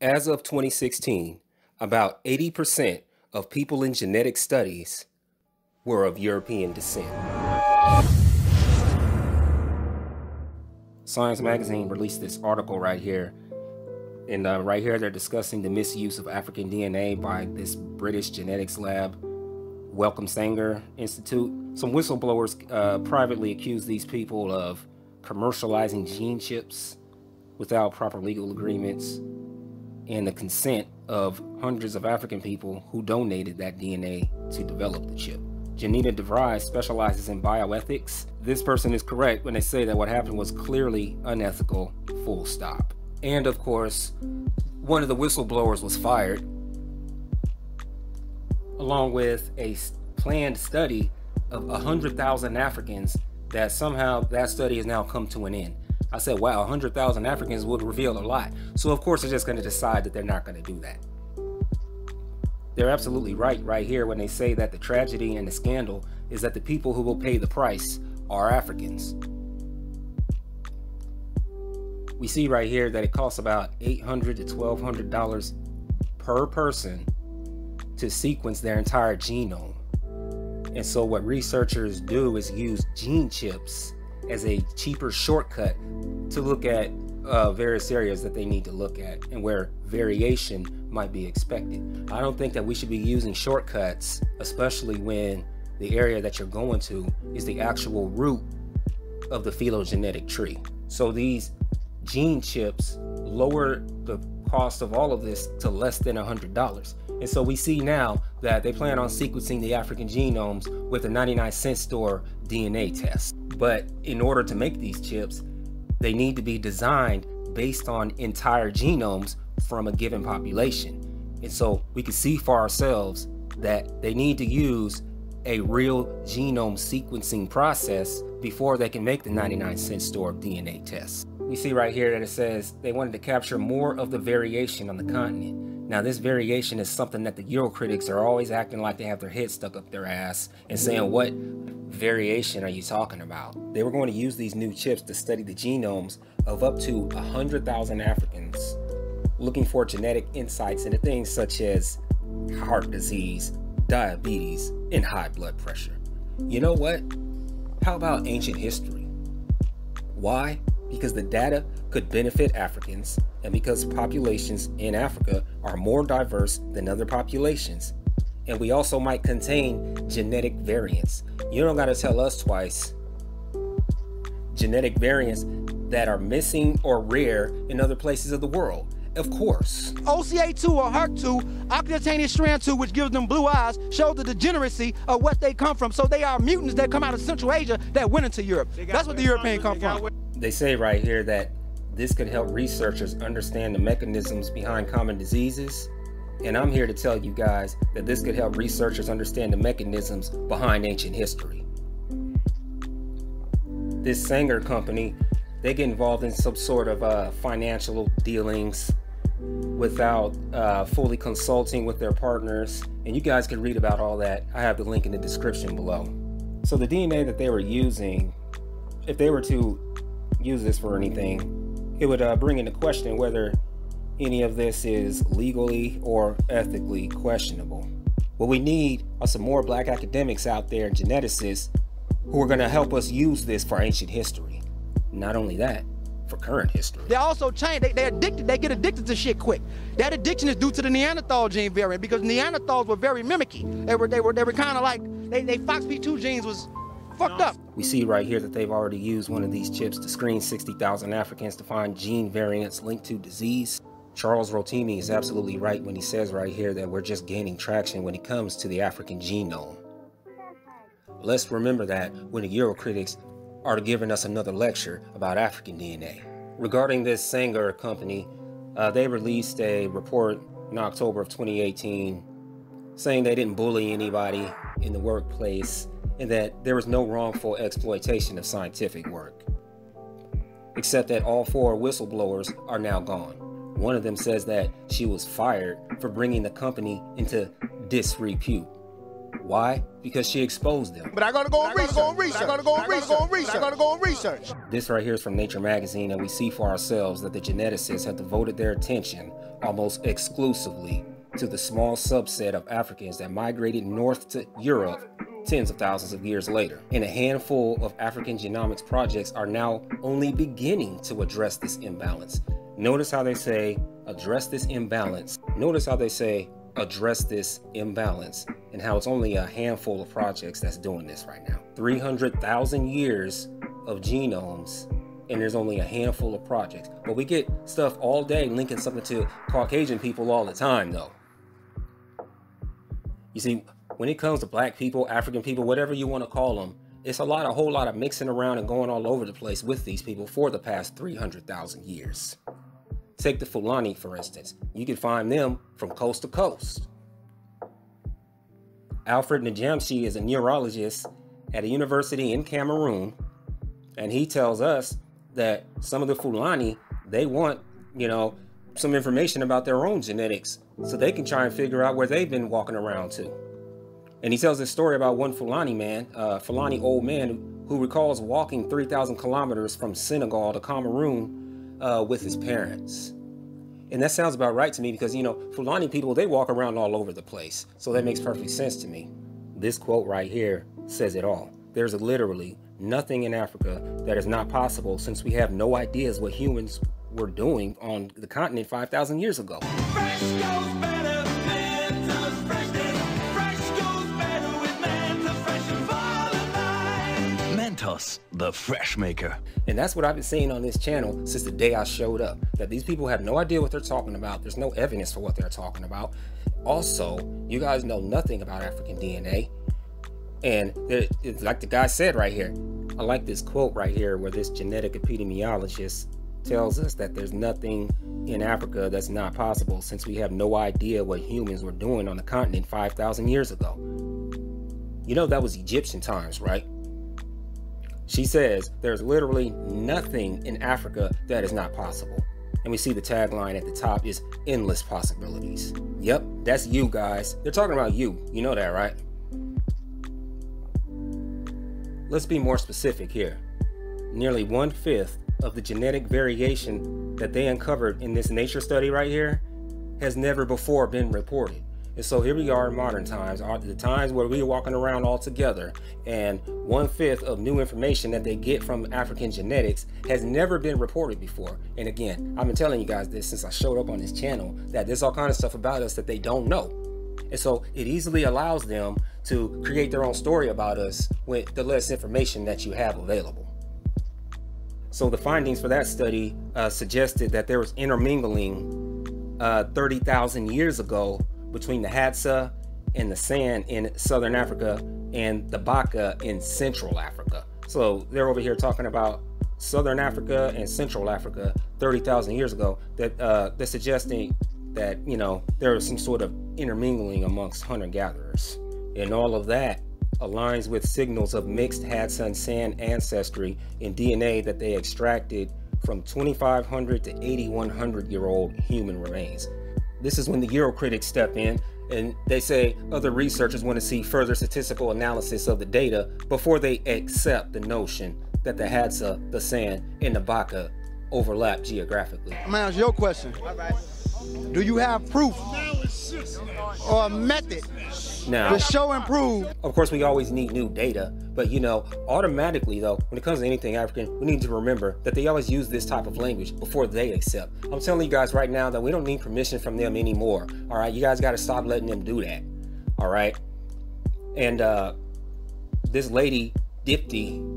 As of 2016, about 80% of people in genetic studies were of European descent. Science Magazine released this article right here. And uh, right here, they're discussing the misuse of African DNA by this British genetics lab, Wellcome Sanger Institute. Some whistleblowers uh, privately accused these people of commercializing gene chips without proper legal agreements and the consent of hundreds of African people who donated that DNA to develop the chip. Jantina de Vries specializes in bioethics. This person is correct when they say that what happened was clearly unethical, full stop. And of course, one of the whistleblowers was fired, along with a planned study of 100,000 Africans that somehow that study has now come to an end. I said, wow, 100,000 Africans would reveal a lot. So, of course, they're just going to decide that they're not going to do that. They're absolutely right, right here, when they say that the tragedy and the scandal is that the people who will pay the price are Africans. We see right here that it costs about 800 to $1,200 per person to sequence their entire genome. And so, what researchers do is use gene chips as a cheaper shortcut to look at uh, various areas that they need to look at and where variation might be expected. I don't think that we should be using shortcuts, especially when the area that you're going to is the actual root of the phylogenetic tree. So these gene chips lower the cost of all of this to less than $100. And so we see now that they plan on sequencing the African genomes with a 99 cent store DNA test. But in order to make these chips, they need to be designed based on entire genomes from a given population. And so we can see for ourselves that they need to use a real genome sequencing process before they can make the 99 cent store DNA tests. We see right here that it says they wanted to capture more of the variation on the continent. Now, this variation is something that the Eurocritics are always acting like they have their head stuck up their ass and saying, What variation are you talking about? They were going to use these new chips to study the genomes of up to 100,000 Africans, looking for genetic insights into things such as heart disease, diabetes, and high blood pressure. You know what? How about ancient history? Why? Because the data could benefit Africans and because populations in Africa are more diverse than other populations. And we also might contain genetic variants. You don't got to tell us twice. Genetic variants that are missing or rare in other places of the world. Of course. OCA2 or HERC2, occultaneous strand 2, which gives them blue eyes, show the degeneracy of what they come from. So they are mutants that come out of Central Asia that went into Europe. That's what the European come from. They say right here that this could help researchers understand the mechanisms behind common diseases. And I'm here to tell you guys that this could help researchers understand the mechanisms behind ancient history. This Sanger company, they get involved in some sort of uh, financial dealings without uh, fully consulting with their partners. And you guys can read about all that. I have the link in the description below. So the DNA that they were using, if they were to use this for anything, it would uh, bring into question whether any of this is legally or ethically questionable. What we need are some more black academics out there and geneticists who are going to help us use this for ancient history. Not only that, for current history. They also change. They, they're addicted. They get addicted to shit quick. That addiction is due to the Neanderthal gene variant because Neanderthals were very mimicky. They were they were they were kind of like they, they FOXP2 genes was fucked up. We see right here that they've already used one of these chips to screen 60,000 Africans to find gene variants linked to disease. Charles Rotimi is absolutely right when he says right here that we're just gaining traction when it comes to the African genome. Let's remember that when the Eurocritics are giving us another lecture about African DNA. Regarding this Sanger company, uh, they released a report in October of 2018 saying they didn't bully anybody in the workplace and that there was no wrongful exploitation of scientific work. Except that all four whistleblowers are now gone. One of them says that she was fired for bringing the company into disrepute. Why? Because she exposed them. But I gotta go and research. I gotta go and research. I gotta go and research. I gotta go and research. This right here is from Nature magazine, and we see for ourselves that the geneticists have devoted their attention almost exclusively to the small subset of Africans that migrated north to Europe tens of thousands of years later. And a handful of African genomics projects are now only beginning to address this imbalance. Notice how they say address this imbalance. Notice how they say address this imbalance and how it's only a handful of projects that's doing this right now. 300,000 years of genomes and there's only a handful of projects. But we get stuff all day linking something to Caucasian people all the time though. You see, when it comes to black people, African people, whatever you want to call them, it's a lot, a whole lot of mixing around and going all over the place with these people for the past 300,000 years. Take the Fulani, for instance. You can find them from coast to coast. Alfred Njamnshi is a neurologist at a university in Cameroon, and he tells us that some of the Fulani, they want, you know, some information about their own genetics so they can try and figure out where they've been walking around to. And he tells this story about one Fulani man, uh, Fulani old man, who recalls walking 3,000 kilometers from Senegal to Cameroon uh, with his parents. And that sounds about right to me because, you know, Fulani people, they walk around all over the place. So that makes perfect sense to me. This quote right here says it all. There's literally nothing in Africa that is not possible since we have no ideas what humans were doing on the continent 5,000 years ago. Mentos, the fresh maker. And that's what I've been seeing on this channel since the day I showed up. That these people have no idea what they're talking about. There's no evidence for what they're talking about. Also, you guys know nothing about African DNA. And it's like the guy said right here. I like this quote right here where this genetic epidemiologist tells us that there's nothing in Africa that's not possible since we have no idea what humans were doing on the continent 5,000 years ago. You know, that was Egyptian times, right? She says there's literally nothing in Africa that is not possible. And we see the tagline at the top is endless possibilities. Yep, that's you guys. They're talking about you. You know that, right? Let's be more specific here. Nearly one fifth of the genetic variation that they uncovered in this nature study right here has never before been reported. And so here we are in modern times, the times where we're walking around all together, and one fifth of new information that they get from African genetics has never been reported before. And again, I've been telling you guys this since I showed up on this channel that there's all kind of stuff about us that they don't know. And so it easily allows them to create their own story about us with the less information that you have available. So the findings for that study uh, suggested that there was intermingling uh, 30,000 years ago between the Hadza and the San in southern Africa and the Baka in central Africa. So they're over here talking about southern Africa and central Africa 30,000 years ago that uh, they're suggesting that, you know, there was some sort of intermingling amongst hunter gatherers. And all of that aligns with signals of mixed Hadza and San ancestry in DNA that they extracted from 2,500 to 8,100 year old human remains. This is when the Eurocritics step in and they say other researchers want to see further statistical analysis of the data before they accept the notion that the Hadza, the San, and the Baka overlap geographically. I'm gonna ask your question. Do you have proof or a method now, to show and prove? Of course, we always need new data, but you know, automatically though, when it comes to anything African, we need to remember that they always use this type of language before they accept. I'm telling you guys right now that we don't need permission from them anymore. All right, you guys got to stop letting them do that. All right, and uh, this lady Dipti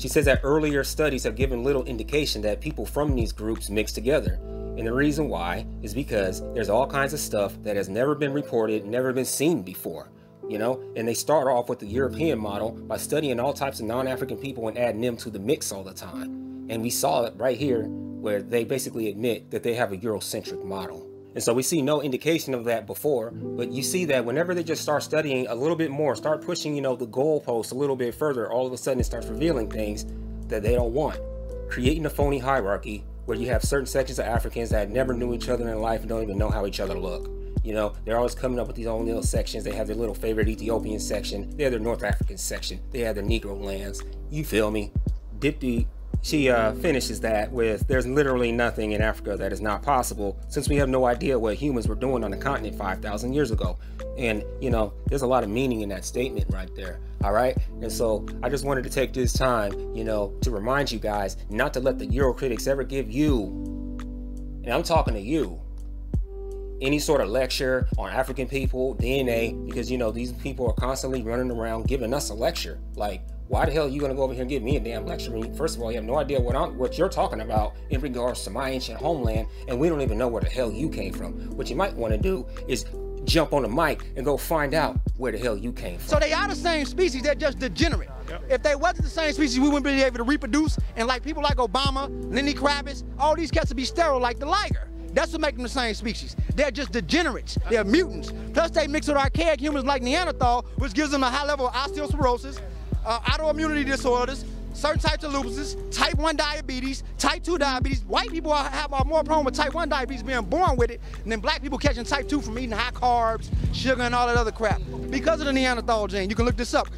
she says that earlier studies have given little indication that people from these groups mix together. And the reason why is because there's all kinds of stuff that has never been reported, never been seen before. You know, and they start off with the European model by studying all types of non-African people and adding them to the mix all the time. And we saw it right here where they basically admit that they have a Eurocentric model. And so we see no indication of that before, but you see that whenever they just start studying a little bit more, start pushing, you know, the goalposts a little bit further, all of a sudden it starts revealing things that they don't want. Creating a phony hierarchy where you have certain sections of Africans that never knew each other in life and don't even know how each other look. You know, they're always coming up with these own little sections. They have their little favorite Ethiopian section. They have their North African section. They have their Negro lands. You feel me? Dipti she uh, finishes that with there's literally nothing in africa that is not possible since we have no idea what humans were doing on the continent 5000 years ago and you know there's a lot of meaning in that statement right there all right and so i just wanted to take this time you know to remind you guys not to let the Eurocritics ever give you and i'm talking to you any sort of lecture on African people, DNA, because you know these people are constantly running around giving us a lecture. Like, why the hell are you gonna go over here and give me a damn lecture? I mean, first of all, you have no idea what I'm what you're talking about in regards to my ancient homeland, and we don't even know where the hell you came from. What you might want to do is jump on the mic and go find out where the hell you came from. So they are the same species, they're just degenerate. Yep. If they wasn't the same species, we wouldn't be able to reproduce. And like people like Obama, Lenny Kravitz, all these cats would be sterile like the liger. That's what makes them the same species. They're just degenerates. They're mutants. Plus, they mix with archaic humans like Neanderthal, which gives them a high level of osteoporosis, uh, autoimmunity disorders, certain types of lupuses, type 1 diabetes, type 2 diabetes. White people are, have are more prone with type 1 diabetes being born with it, and then black people catching type 2 from eating high carbs, sugar, and all that other crap. Because of the Neanderthal gene. You can look this up.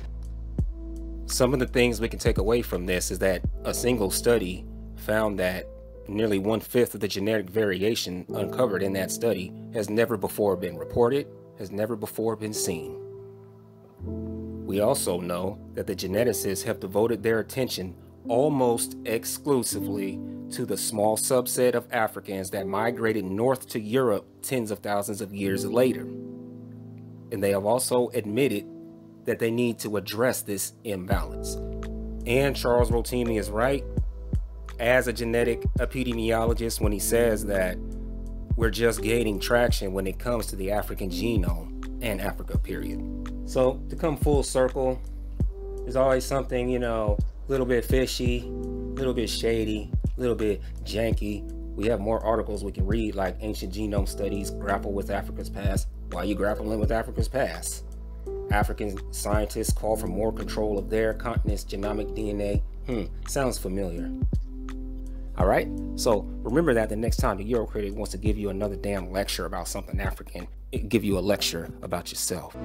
Some of the things we can take away from this is that a single study found that Nearly one fifth of the genetic variation uncovered in that study has never before been reported, has never before been seen. We also know that the geneticists have devoted their attention almost exclusively to the small subset of Africans that migrated north to Europe tens of thousands of years later. And they have also admitted that they need to address this imbalance. And Charles Rotimi is right as a genetic epidemiologist when he says that we're just gaining traction when it comes to the African genome and Africa, period. So, to come full circle, there's always something, you know, a little bit fishy, a little bit shady, a little bit janky. We have more articles we can read, like Ancient Genome Studies Grapple with Africa's Past. Why are you grappling with Africa's past? African scientists call for more control of their continent's genomic DNA. Hmm, sounds familiar. All right. So remember that the next time the Euro critic wants to give you another damn lecture about something African, it give you a lecture about yourself.